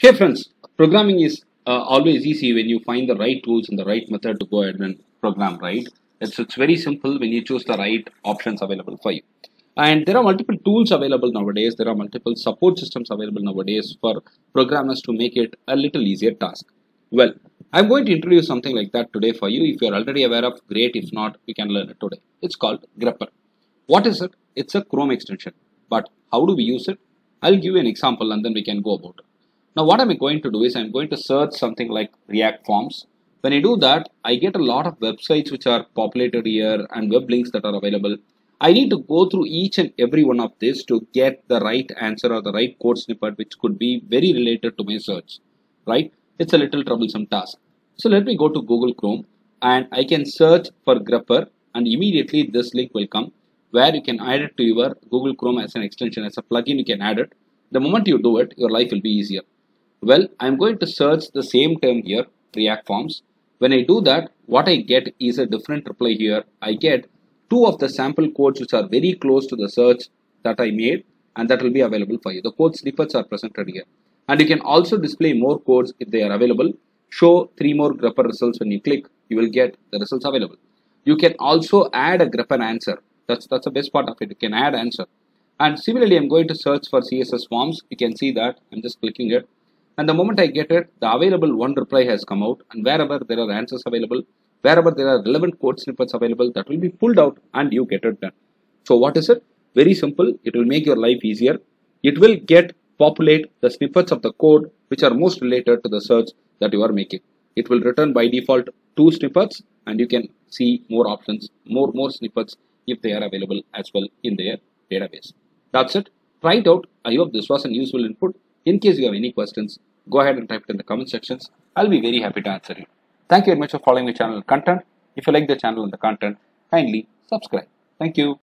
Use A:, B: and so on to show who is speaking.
A: Hey friends, programming is uh, always easy when you find the right tools and the right method to go ahead and program, right? It's, it's very simple when you choose the right options available for you. And there are multiple tools available nowadays. There are multiple support systems available nowadays for programmers to make it a little easier task. Well, I'm going to introduce something like that today for you. If you're already aware of, great. If not, we can learn it today. It's called Grepper. What is it? It's a Chrome extension. But how do we use it? I'll give you an example and then we can go about it. Now what I'm going to do is I'm going to search something like React Forms. When I do that, I get a lot of websites which are populated here and web links that are available. I need to go through each and every one of this to get the right answer or the right code snippet which could be very related to my search, right? It's a little troublesome task. So let me go to Google Chrome and I can search for Grepper and immediately this link will come where you can add it to your Google Chrome as an extension, as a plugin you can add it. The moment you do it, your life will be easier. Well, I'm going to search the same term here, React Forms. When I do that, what I get is a different reply here. I get two of the sample codes which are very close to the search that I made and that will be available for you. The code snippets are presented here. And you can also display more codes if they are available. Show three more grepper results when you click, you will get the results available. You can also add a grepper answer. That's, that's the best part of it. You can add answer. And similarly, I'm going to search for CSS forms. You can see that I'm just clicking it and the moment I get it, the available one reply has come out and wherever there are answers available, wherever there are relevant code snippets available, that will be pulled out and you get it done. So what is it? Very simple. It will make your life easier. It will get populate the snippets of the code which are most related to the search that you are making. It will return by default two snippets and you can see more options, more, more snippets if they are available as well in their database. That's it. Try it out. I hope this was an useful input. In case you have any questions, go ahead and type it in the comment sections. I'll be very happy to answer you. Thank you very much for following my channel content. If you like the channel and the content, kindly subscribe. Thank you.